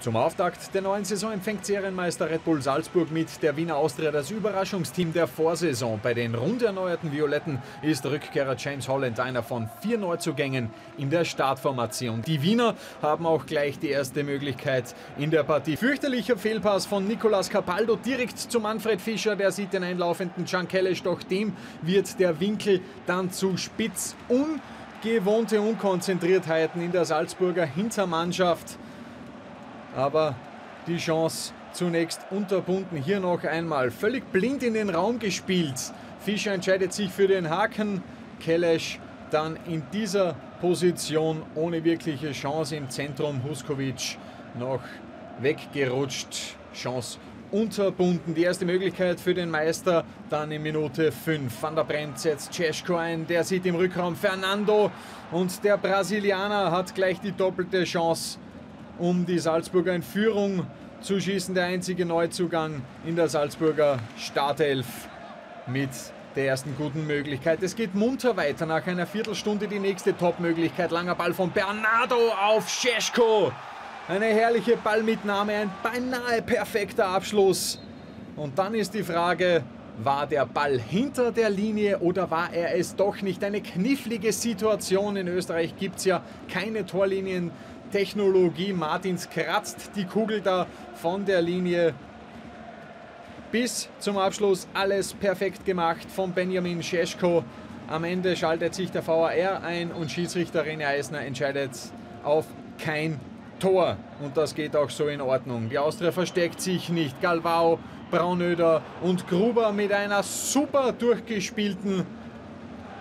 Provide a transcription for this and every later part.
Zum Auftakt der neuen Saison empfängt Serienmeister Red Bull Salzburg mit der Wiener Austria das Überraschungsteam der Vorsaison. Bei den rund erneuerten Violetten ist Rückkehrer James Holland einer von vier Neuzugängen in der Startformation. Die Wiener haben auch gleich die erste Möglichkeit in der Partie. Fürchterlicher Fehlpass von Nicolas Capaldo direkt zu Manfred Fischer. Der sieht den einlaufenden Can Kellesch, doch dem wird der Winkel dann zu spitz. Ungewohnte Unkonzentriertheiten in der Salzburger Hintermannschaft aber die Chance zunächst unterbunden. Hier noch einmal völlig blind in den Raum gespielt. Fischer entscheidet sich für den Haken. Kelesch dann in dieser Position ohne wirkliche Chance im Zentrum. Huskovic noch weggerutscht. Chance unterbunden. Die erste Möglichkeit für den Meister dann in Minute 5. Van der Bremt setzt Cesko ein. Der sieht im Rückraum Fernando und der Brasilianer hat gleich die doppelte Chance um die Salzburger in Führung zu schießen. Der einzige Neuzugang in der Salzburger Startelf mit der ersten guten Möglichkeit. Es geht munter weiter. Nach einer Viertelstunde die nächste Top-Möglichkeit. Langer Ball von Bernardo auf Scheschko. Eine herrliche Ballmitnahme, ein beinahe perfekter Abschluss. Und dann ist die Frage, war der Ball hinter der Linie oder war er es doch nicht? Eine knifflige Situation. In Österreich gibt es ja keine Torlinien Technologie. Martins kratzt die Kugel da von der Linie bis zum Abschluss. Alles perfekt gemacht von Benjamin Scheschko. Am Ende schaltet sich der VAR ein und Schiedsrichter René Eisner entscheidet auf kein Tor. Und das geht auch so in Ordnung. Die Austria versteckt sich nicht. Galvao, Braunöder und Gruber mit einer super durchgespielten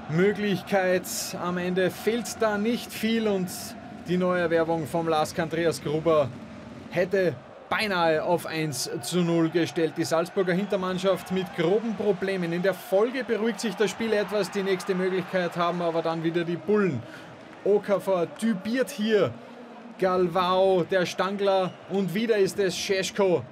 Möglichkeit. Am Ende fehlt da nicht viel und die Neuerwerbung vom Lask Andreas Gruber hätte beinahe auf 1 zu 0 gestellt. Die Salzburger Hintermannschaft mit groben Problemen. In der Folge beruhigt sich das Spiel etwas. Die nächste Möglichkeit haben aber dann wieder die Bullen. Okafor typiert hier Galvao, der Stangler und wieder ist es Scheschko.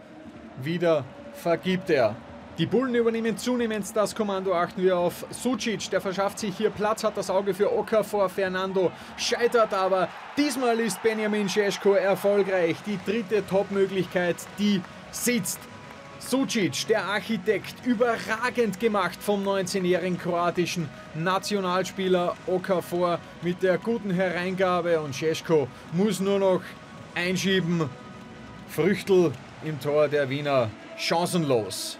Wieder vergibt er. Die Bullen übernehmen zunehmend das Kommando. Achten wir auf Sucic, der verschafft sich hier Platz, hat das Auge für Oka vor Fernando, scheitert aber. Diesmal ist Benjamin Cesko erfolgreich. Die dritte Top-Möglichkeit, die sitzt. Sucic, der Architekt, überragend gemacht vom 19-jährigen kroatischen Nationalspieler Okafor mit der guten Hereingabe und Cesko muss nur noch einschieben. Früchtel im Tor der Wiener chancenlos.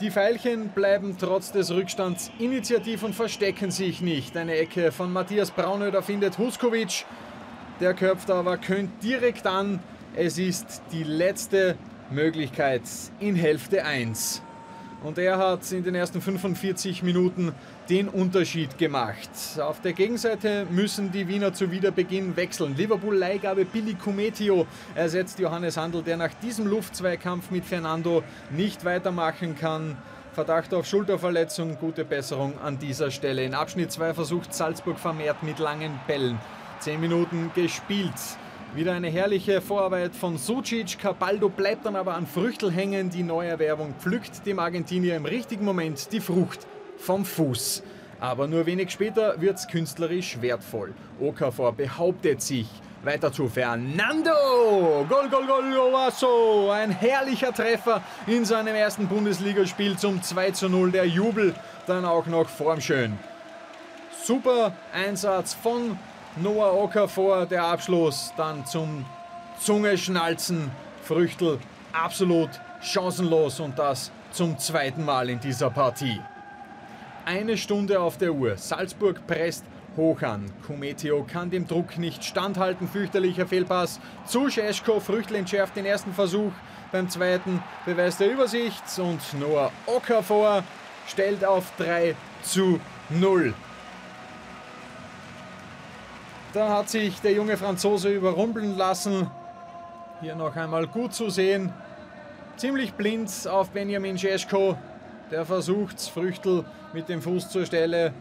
Die Veilchen bleiben trotz des Rückstands initiativ und verstecken sich nicht. Eine Ecke von Matthias Braunöder findet Huskovic. Der köpft aber könnt direkt an. Es ist die letzte Möglichkeit in Hälfte 1. Und er hat in den ersten 45 Minuten den Unterschied gemacht. Auf der Gegenseite müssen die Wiener zu Wiederbeginn wechseln. Liverpool-Leihgabe Billy Cumetio ersetzt Johannes Handel, der nach diesem Luftzweikampf mit Fernando nicht weitermachen kann. Verdacht auf Schulterverletzung, gute Besserung an dieser Stelle. In Abschnitt 2 versucht Salzburg vermehrt mit langen Bällen. 10 Minuten gespielt. Wieder eine herrliche Vorarbeit von Sucic. Cabaldo bleibt dann aber an Früchtel hängen. Die Neuerwerbung pflückt dem Argentinier im richtigen Moment die Frucht vom Fuß. Aber nur wenig später wird es künstlerisch wertvoll. Okafor behauptet sich. Weiter zu Fernando. Gol, gol, gol, Ovaso. Ein herrlicher Treffer in seinem ersten Bundesligaspiel zum 2 zu 0. Der Jubel dann auch noch formschön. Super Einsatz von Noah Okafor, der Abschluss dann zum Zungeschnalzen. Früchtel absolut chancenlos und das zum zweiten Mal in dieser Partie. Eine Stunde auf der Uhr. Salzburg presst hoch an. Kumetio kann dem Druck nicht standhalten. Fürchterlicher Fehlpass zu Scheschko. Früchtel entschärft den ersten Versuch. Beim zweiten beweist er Übersicht und Noah Okafor stellt auf 3 zu 0. Da hat sich der junge Franzose überrumpeln lassen. Hier noch einmal gut zu sehen. Ziemlich blind auf Benjamin Jeschko. Der versucht Früchtel mit dem Fuß zur Stelle.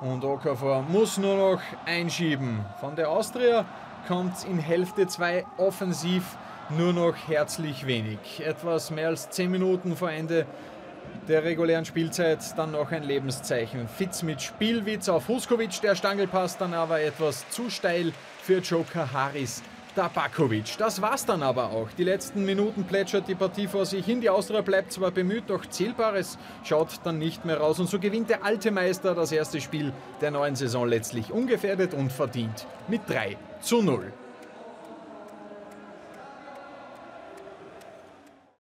Und Okafor muss nur noch einschieben. Von der Austria kommt in Hälfte 2 offensiv nur noch herzlich wenig. Etwas mehr als 10 Minuten vor Ende der regulären Spielzeit dann noch ein Lebenszeichen. Fitz mit Spielwitz auf Huskovic, der Stangelpass dann aber etwas zu steil für Joker Harris Tabakovic. Das war's dann aber auch. Die letzten Minuten plätschert die Partie vor sich hin. Die Austria bleibt zwar bemüht, doch Zählbares schaut dann nicht mehr raus. Und so gewinnt der alte Meister das erste Spiel der neuen Saison letztlich ungefährdet und verdient mit 3 zu 0.